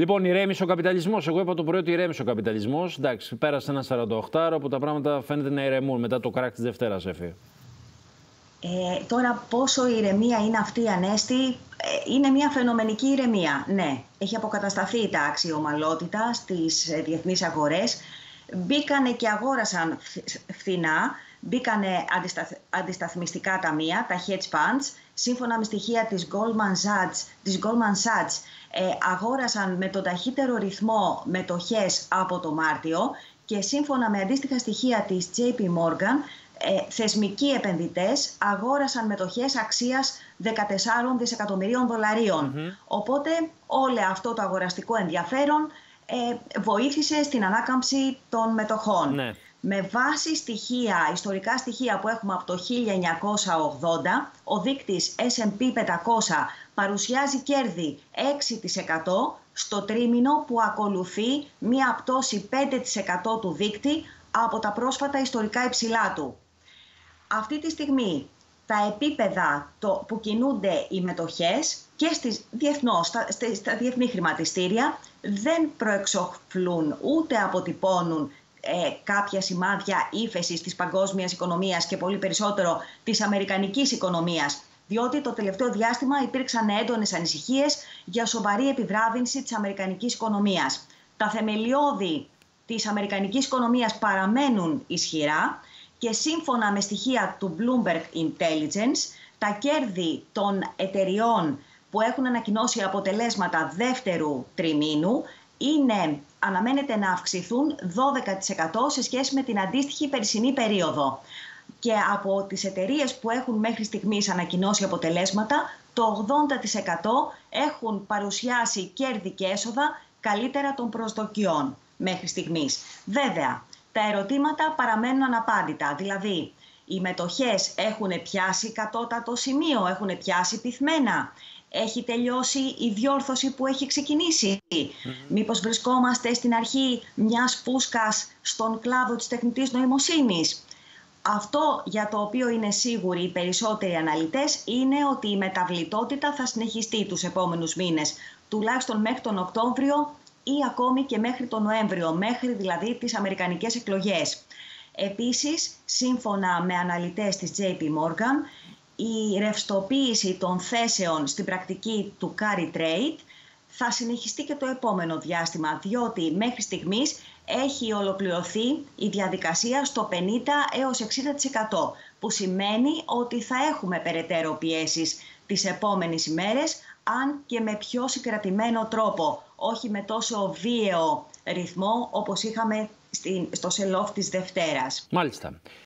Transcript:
Λοιπόν, ηρέμησε ο καπιταλισμός. Εγώ είπα το πρωί ότι ηρέμησε ο καπιταλισμός. Εντάξει, πέρασε ένα 48 που τα πράγματα φαίνεται να ηρεμούν μετά το κράκ της Δευτέρας, έφυγε. Ε, τώρα πόσο ηρεμία είναι αυτή η Ανέστη, ε, είναι μια φαινομενική ηρεμία. Ναι, έχει αποκατασταθεί τα αξιομαλότητα στις ε, διεθνείς αγορές. Μπήκανε και αγόρασαν φθηνά, μπήκανε αντισταθμιστικά ταμεία, τα hedge funds, σύμφωνα με στοιχεία της Goldman Sachs, της Goldman Sachs ε, αγόρασαν με τον ταχύτερο ρυθμό μετοχές από το Μάρτιο και σύμφωνα με αντίστοιχα στοιχεία της JP Morgan ε, θεσμικοί επενδυτές αγόρασαν μετοχές αξίας 14 δισεκατομμυρίων Οπότε όλο αυτό το αγοραστικό ενδιαφέρον ε, βοήθησε στην ανάκαμψη των μετοχών. Ναι. Με βάση στοιχεία, ιστορικά στοιχεία που έχουμε από το 1980, ο δείκτης S&P 500 παρουσιάζει κέρδη 6% στο τρίμηνο που ακολουθεί μία πτώση 5% του δείκτη από τα πρόσφατα ιστορικά υψηλά του αυτή τη στιγμή τα επίπεδα το, που κινούνται οι μετοχές και στις διεθνώς, στα, στα διεθνή χρηματιστήρια δεν προεξοφλούν ούτε αποτυπώνουν ε, κάποια σημάδια ύφεσης της παγκόσμιας οικονομίας και πολύ περισσότερο της αμερικανικής οικονομίας διότι το τελευταίο διάστημα υπήρξαν έντονες ανησυχίες για σοβαρή επιβράδυνση της αμερικανικής οικονομίας. Τα θεμελιώδη της αμερικανικής οικονομίας παραμένουν ισχυρά και σύμφωνα με στοιχεία του Bloomberg Intelligence, τα κέρδη των εταιριών που έχουν ανακοινώσει αποτελέσματα δεύτερου τριμήνου είναι, αναμένεται να αυξηθούν 12% σε σχέση με την αντίστοιχη περσινή περίοδο. Και από τις εταιρείες που έχουν μέχρι στιγμής ανακοινώσει αποτελέσματα, το 80% έχουν παρουσιάσει κέρδη και έσοδα καλύτερα των προσδοκιών μέχρι στιγμής. Βέβαια, τα ερωτήματα παραμένουν αναπάντητα. Δηλαδή, οι μετοχές έχουν πιάσει κατώτατο σημείο, έχουν πιάσει πυθμένα. Έχει τελειώσει η διόρθωση που έχει ξεκινήσει. Mm-hmm. Μήπως βρισκόμαστε στην αρχή μιας φούσκας στον κλάδο της τεχνητής νοημοσύνης. Αυτό για το οποίο είναι σίγουροι οι περισσότεροι αναλυτές είναι ότι η μεταβλητότητα θα συνεχιστεί τους επόμενους μήνες. Τουλάχιστον μέχρι τον Οκτώβριο ή ακόμη και μέχρι τον Νοέμβριο, μέχρι δηλαδή τις Αμερικανικές εκλογές. Επίσης, σύμφωνα με αναλυτές της JP Morgan, η ρευστοποίηση των θέσεων στην πρακτική του carry trade θα συνεχιστεί και το επόμενο διάστημα, διότι μέχρι στιγμής έχει ολοκληρωθεί η διαδικασία στο 50 έως 60%, που σημαίνει ότι θα έχουμε περαιτέρω πιέσεις τις επόμενες ημέρες, αν και με πιο συγκρατημένο τρόπο, όχι με τόσο βίαιο ρυθμό όπως είχαμε στο σελόφ της Δευτέρας. Μάλιστα.